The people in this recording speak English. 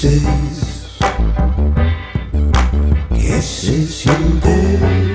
kisses, kisses you gave.